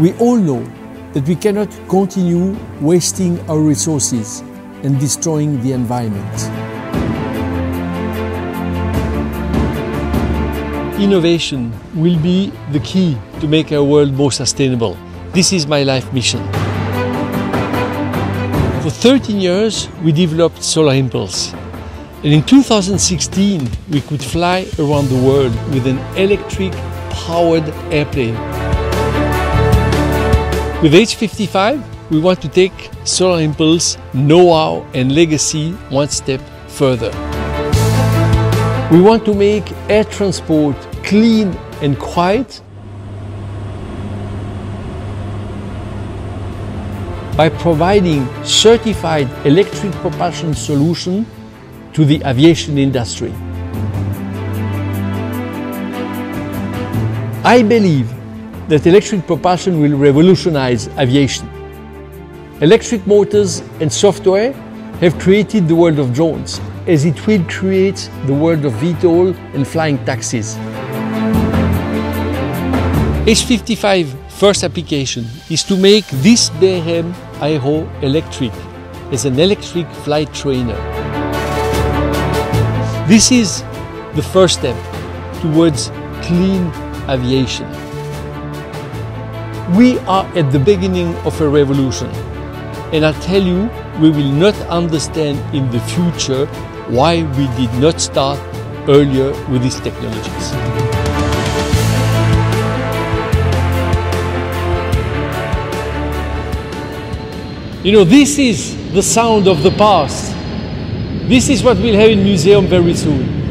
We all know that we cannot continue wasting our resources and destroying the environment. Innovation will be the key to make our world more sustainable. This is my life mission. For 13 years, we developed Solar Impulse. And in 2016, we could fly around the world with an electric powered airplane. With H55, we want to take Solar Impulse know-how and legacy one step further. We want to make air transport clean and quiet by providing certified electric propulsion solution to the aviation industry. I believe that electric propulsion will revolutionize aviation. Electric motors and software have created the world of drones, as it will create the world of VTOL and flying taxis. H55 first application is to make this BRM Aero electric as an electric flight trainer. This is the first step towards clean aviation. We are at the beginning of a revolution, and I tell you, we will not understand in the future why we did not start earlier with these technologies. You know, this is the sound of the past. This is what we'll have in museum very soon.